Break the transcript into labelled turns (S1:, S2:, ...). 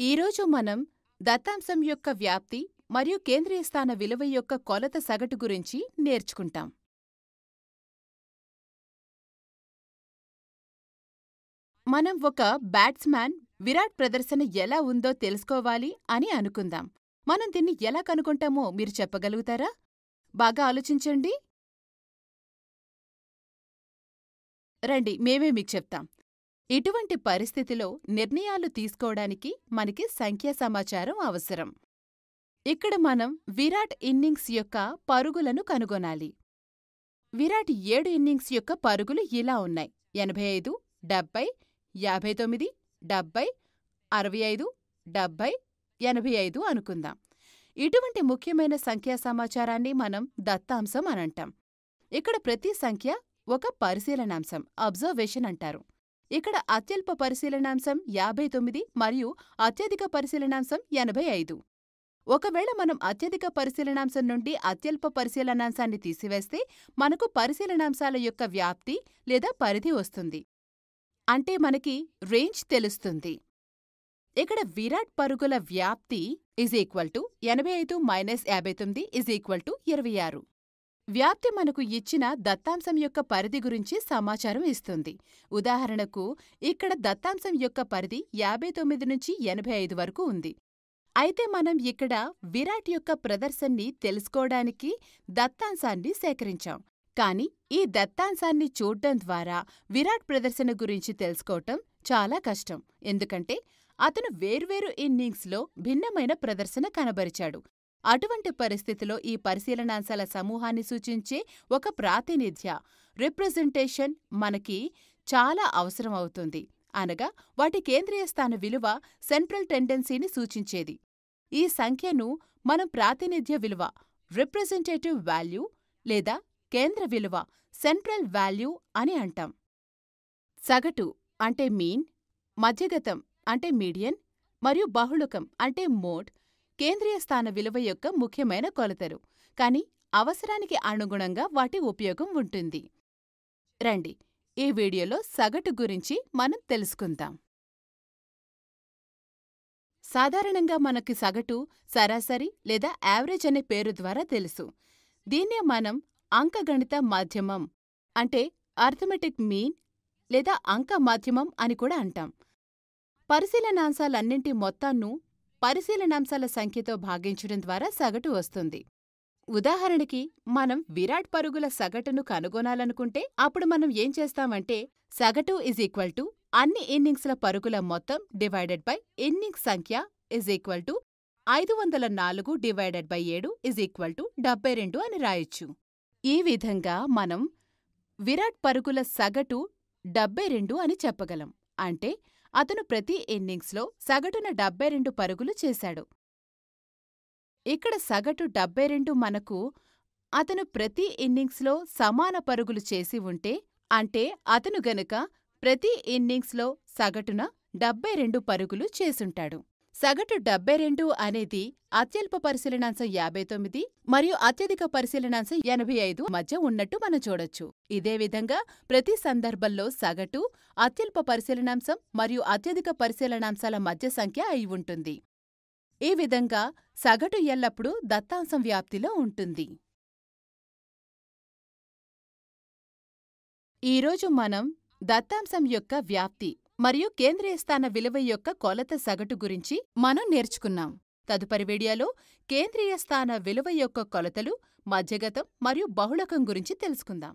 S1: ఈరోజు మనం దత్తాంశం యొక్క వ్యాప్తి మరియు కేంద్రీయ స్థాన విలువ యొక్క కొలత సగటు గురించి నేర్చుకుంటాం. మనం ఒక బ్యాట్స్మ్యాన్ విరాట్ ప్రదర్శన ఎలా ఉందో తెలుసుకోవాలి అని అనుకుందాం. మనం దీన్ని ఎలా కనుగొంటామో మీరు చెప్పగలుగుతారా? బాగా ఆలోచించండి. రండి మేమే మీకు చెప్తాం. ఇటువంటి పరిస్థితిలో నిర్ణయాలు తీసుకోవడానికి మనకి సంఖ్యా సమాచారం అవసరం. ఇక్కడ మనం విరాట్ ఇన్నింగ్స్ యొక్క పరుగులను కనుగొనాలి. విరాట్ ఏడు ఇన్నింగ్స్ యొక్క పరుగులు ఇలా ఉన్నాయి. ఎనభై ఐదు డెబ్బై యాభై తొమ్మిది డెబ్బై అరవై ఐదు డెబ్బై ఎనభై ఐదు అనుకుందాం. ఇటువంటి ముఖ్యమైన సంఖ్యా సమాచారాన్ని మనం దత్తాంశం అనంటాం ఇక్కడ ప్రతి సంఖ్య ఒక పరిశీలనాంశం అబ్జర్వేషన్ అంటారు. ఇక్కడ అత్యల్ప పరిశీలనాంశం యాభై తొమ్మిది మరియు అత్యధిక పరిశీలనాంశం ఎనభై ఐదు. ఒకవేళ మనం అత్యధిక పరిశీలనాంశం నుండి అత్యల్ప పరిశీలనాంశాన్ని తీసివేస్తే మనకు పరిశీలనాంశాల యొక్క వ్యాప్తి లేదా పరిధి వస్తుంది. అంటే మనకి రేంజ్ తెలుస్తుంది. ఇక్కడ విరాట్ పరుగుల వ్యాప్తి ఇజ్ ఈక్వల్ టు ఎనభై ఐదు మైనస్ యాభై తొమ్మిది ఇజ్ ఈక్వల్ టు ఇరవై ఆరు. వ్యాప్తి మనకు ఇచ్చిన దత్తాంశం యొక్క పరిధి గురించి సమాచారం ఇస్తుంది. ఉదాహరణకు ఇక్కడ దత్తాంశం యొక్క పరిధి యాభై తొమ్మిది నుంచి ఎనభై ఐదు వరకు ఉంది. అయితే మనం ఇక్కడ విరాట్ యొక్క ప్రదర్శన్ని తెలుసుకోవడానికి దత్తాంశాన్ని సేకరించాం. కాని ఈ దత్తాంశాన్ని చూడ్డం ద్వారా విరాట్ ప్రదర్శన గురించి తెలుసుకోవటం చాలా కష్టం. ఎందుకంటే అతను వేర్వేరు ఇన్నింగ్స్లో భిన్నమైన ప్రదర్శన కనబరిచాడు. అటువంటి పరిస్థితిలో ఈ పరిశీలనాంశాల సమూహాన్ని సూచించే ఒక ప్రాతినిధ్య రిప్రజెంటేషన్ మనకి చాలా అవసరం అవుతుంది. అనగా వాటి కేంద్రీయ స్థాన విలువ సెంట్రల్ టెండెన్సీని సూచించేది. ఈ సంఖ్యను మనం ప్రాతినిధ్య విలువ రిప్రజెంటేటివ్ వాల్యూ లేదా కేంద్ర విలువ సెంట్రల్ వాల్యూ అని అంటాం. సగటు అంటే మీన్ మధ్యగతం అంటే మీడియన్ మరియు బహుళకం అంటే మోడ్ కేంద్రీయ స్థాన విలువ యొక్క ముఖ్యమైన కొలతలు. కాని అవసరానికి అనుగుణంగా వాటి ఉపయోగం ఉంటుంది. రండి ఈ వీడియోలో సగటు గురించి మనం తెలుసుకుందాం. సాధారణంగా మనకి సగటు సరాసరి లేదా యావరేజ్ అనే పేరు ద్వారా తెలుసు. దీన్నే మనం అంకగణిత మాధ్యమం అంటే అర్థమెటిక్ మీన్ లేదా అంక మాధ్యమం అని కూడా అంటాం. పరిశీలనాంశాలన్నింటి మొత్తాన్ని పరిశీలనాంశాల సంఖ్యతో భాగించడం ద్వారా సగటు వస్తుంది. ఉదాహరణకి మనం విరాట్ పరుగుల సగటును కనుగొనాలనుకుంటే అప్పుడు మనం ఏం చేస్తామంటే సగటు ఇజ్ ఈక్వల్ టు అన్ని ఇన్నింగ్స్ల పరుగుల మొత్తం డివైడెడ్ బై ఇన్నింగ్స్ సంఖ్య ఇజ్ ఈక్వల్ టు ఐదు వందల నాలుగు డివైడెడ్ బై ఏడు ఇజ్ ఈక్వల్ టు డెబ్బై రెండు అని రాయొచ్చు. ఈ విధంగా మనం విరాట్ పరుగుల సగటు డెబ్బై రెండు అని చెప్పగలం. అంటే అతను ప్రతి ఇన్నింగ్స్లో సగటున డెబ్బై రెండు పరుగులు చేశాడు. ఇక్కడ సగటు డెబ్బై రెండు మనకు అతను ప్రతి ఇన్నింగ్స్లో సమాన పరుగులు చేసి ఉంటే అంటే అతను గనుక ప్రతి ఇన్నింగ్స్లో సగటున డెబ్బై రెండు పరుగులు చేసుంటాడు సగటు డెబ్బై రెండు అనేది అత్యల్ప పరిశీలనాంశం యాభై తొమ్మిది మరియు అత్యధిక పరిశీలనాంశం ఎనభై ఐదు మధ్య ఉన్నట్టు మనం చూడొచ్చు. ఇదే విధంగా ప్రతి సందర్భంలో సగటు అత్యల్ప పరిశీలనాంశం మరియు అత్యధిక పరిశీలనాంశాల మధ్య సంఖ్య అయి ఉంటుంది. ఈ విధంగా సగటు ఎల్లప్పుడూ దత్తాంశం వ్యాప్తిలో ఉంటుంది. ఈరోజు మనం దత్తాంశం యొక్క వ్యాప్తి మరియు కేంద్రీయ స్థాన విలువ యొక్క కొలత సగటు గురించి మనం నేర్చుకున్నాం. తదుపరి వీడియోలో కేంద్రీయ స్థాన విలువ యొక్క కొలతలు మధ్యగతం మరియు బహుళకం గురించి తెలుసుకుందాం.